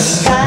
Just